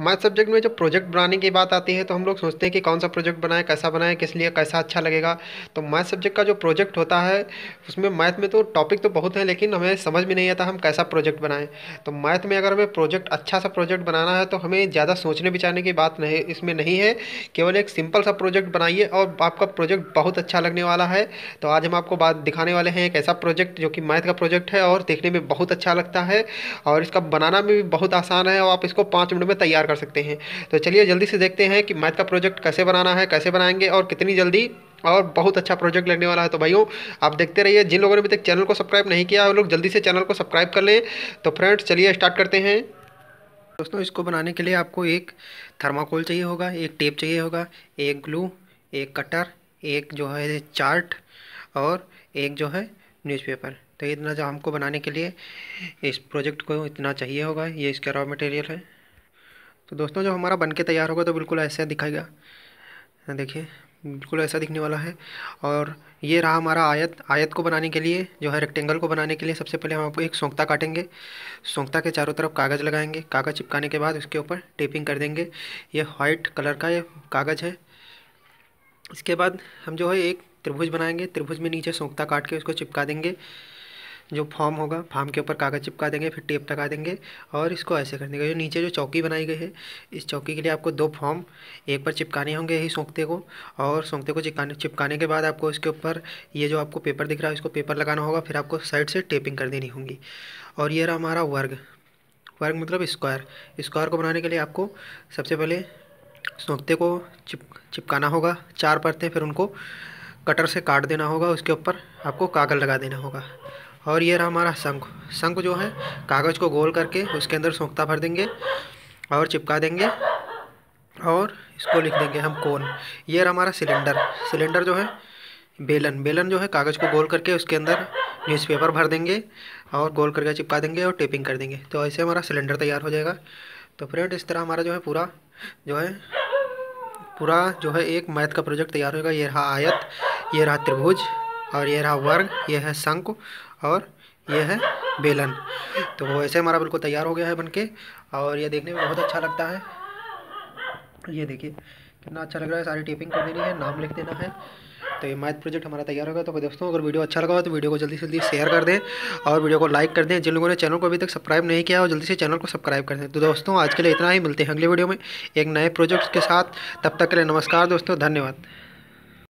Math subject में जब project बनाने की बात आती है तो हम लोग सोचते हैं कि कौन सा प्रोजेक्ट बनाएँ, कैसा बनाएँ, किस लिए कैसा अच्छा लगेगा। तो मैथ सब्जेक्ट का जो प्रोजेक्ट होता है, उसमें मैथ में तो टॉपिक तो बहुत है, लेकिन हमें समझ में नहीं आता हम कैसा प्रोजेक्ट बनाएँ। तो मैथ में अगर हमें प्रोजेक्ट अच्छा सा प्रोजेक्ट बनाना है तो हमें ज़्यादा सोचने विचारने की बात नहीं, इसमें नहीं है। केवल एक सिंपल सा प्रोजेक्ट बनाइए, और आपका प्रोजेक्ट बहुत अच्छा लगने वाला है। तो आज हम आपको बात दिखाने वाले हैं एक ऐसा प्रोजेक्ट जो कि मैथ का प्रोजेक्ट है, और देखने में बहुत अच्छा लगता है। और इसका बनाना भी बहुत आसान है, और आप इसको पाँच मिनट में तैयार कर सकते हैं। तो चलिए जल्दी से देखते हैं कि मैथ का प्रोजेक्ट कैसे बनाना है, कैसे बनाएँगे और कितनी जल्दी और बहुत अच्छा प्रोजेक्ट लगने वाला है। तो भाइयों, आप देखते रहिए, जिन लोगों ने अभी तक चैनल को सब्सक्राइब नहीं किया वो लोग जल्दी से चैनल को सब्सक्राइब कर लें। तो फ्रेंड्स, चलिए स्टार्ट करते हैं। दोस्तों, इसको बनाने के लिए आपको एक थर्माकोल चाहिए होगा, एक टेप चाहिए होगा, एक ग्लू, एक कटर, एक जो है चार्ट और एक जो है न्यूज़पेपर। तो इतना जो हमको बनाने के लिए इस प्रोजेक्ट को इतना चाहिए होगा। ये इसका रॉ मटेरियल है। तो दोस्तों, जब हमारा बन के तैयार होगा तो बिल्कुल ऐसा दिखाएगा। देखिए, बिल्कुल ऐसा दिखने वाला है। और ये रहा हमारा आयत। आयत को बनाने के लिए, जो है रेक्टेंगल को बनाने के लिए, सबसे पहले हम आपको एक सोंगता काटेंगे। सोंगता के चारों तरफ़ कागज़ लगाएँगे। कागज़ चिपकाने के बाद उसके ऊपर टेपिंग कर देंगे। ये वाइट कलर का ये कागज़ है। इसके बाद हम जो है एक त्रिभुज बनाएँगे। त्रिभुज में नीचे सोंगता काट के उसको चिपका देंगे। जो फॉर्म होगा फॉर्म के ऊपर कागज़ चिपका देंगे, फिर टेप लगा देंगे और इसको ऐसे कर देंगे। जो नीचे जो चौकी बनाई गई है, इस चौकी के लिए आपको दो फॉर्म एक पर चिपकाने होंगे यही सोंगते को और सोंगते को चिपकाने चिपकाने के बाद आपको इसके ऊपर ये जो आपको पेपर दिख रहा है, इसको पेपर लगाना होगा, फिर आपको साइड से टेपिंग कर देनी होगी। और ये रहा हमारा वर्ग। वर्ग मतलब स्क्वायर स्क्वायर को बनाने के लिए आपको सबसे पहले सोंगते को चिप, चिपकाना होगा, चार परतें, फिर उनको कटर से काट देना होगा, उसके ऊपर आपको कागज़ लगा देना होगा। और ये रहा हमारा शंख। शंख जो है, कागज़ को गोल करके उसके अंदर सोखता भर देंगे और चिपका देंगे और इसको लिख देंगे हम कौन। ये रहा हमारा सिलेंडर। सिलेंडर जो है, बेलन। बेलन जो है, कागज़ को गोल करके उसके अंदर न्यूज़पेपर भर देंगे और गोल करके चिपका देंगे और टेपिंग कर देंगे। तो ऐसे हमारा सिलेंडर तैयार हो जाएगा। तो फ्रेंड, इस तरह हमारा जो है पूरा, जो है, पूरा जो है एक मैथ का प्रोजेक्ट तैयार होगा ये रहा आयत, ये रहा त्रिभुज और ये रहा वर्ग, ये है शंख और ये है बेलन। तो ऐसे हमारा बिल्कुल तैयार हो गया है बनके और ये देखने में बहुत अच्छा लगता है। ये देखिए, कितना अच्छा लग रहा है, सारी टेपिंग कर देनी है, नाम लिख देना है। तो ये मैथ प्रोजेक्ट हमारा तैयार होगा तो दोस्तों, अगर वीडियो अच्छा लगा हो तो वीडियो को जल्दी से जल्दी शेयर कर दें और वीडियो को लाइक कर दें। जिन लोगों ने चैनल को अभी तक सब्सक्राइब नहीं किया हो, जल्दी से चैनल को सब्सक्राइब कर दें। तो दोस्तों, आज के लिए इतना ही। मिलते हैं अगले वीडियो में एक नए प्रोजेक्ट के साथ। तब तक के लिए नमस्कार दोस्तों, धन्यवाद।